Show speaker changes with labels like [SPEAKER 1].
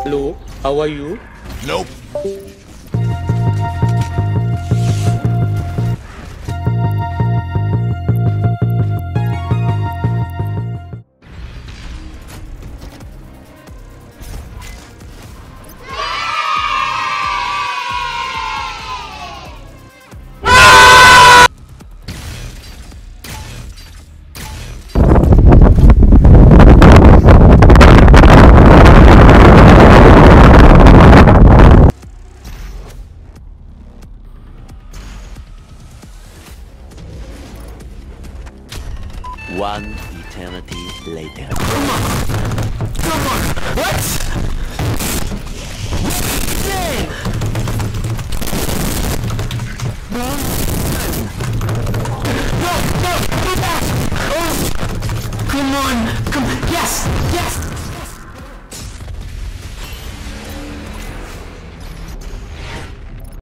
[SPEAKER 1] Hello, how are you? Nope.
[SPEAKER 2] One eternity later. Come on! Come
[SPEAKER 1] on! What? Name? No! No! No! Go back! Oh! Come on! Come! Yes! Yes!